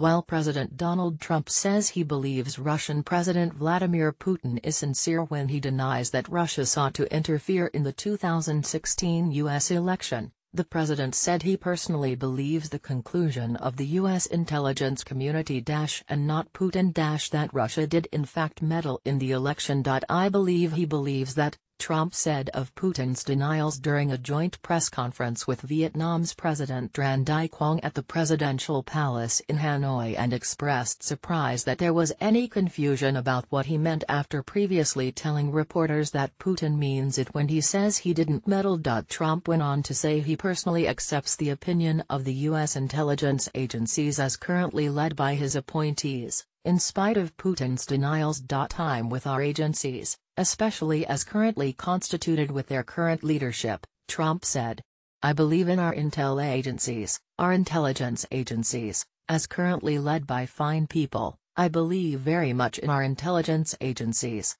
While President Donald Trump says he believes Russian President Vladimir Putin is sincere when he denies that Russia sought to interfere in the 2016 U.S. election, the president said he personally believes the conclusion of the U.S. intelligence community and not Putin that Russia did in fact meddle in the election. I believe he believes that, Trump said of Putin's denials during a joint press conference with Vietnam's President Tran Dai Quang at the presidential palace in Hanoi and expressed surprise that there was any confusion about what he meant after previously telling reporters that Putin means it when he says he didn't meddle. Trump went on to say he personally accepts the opinion of the U.S. intelligence agencies as currently led by his appointees, in spite of Putin's denials. Time with our agencies, especially as currently constituted with their current leadership, Trump said. I believe in our intel agencies, our intelligence agencies, as currently led by fine people, I believe very much in our intelligence agencies,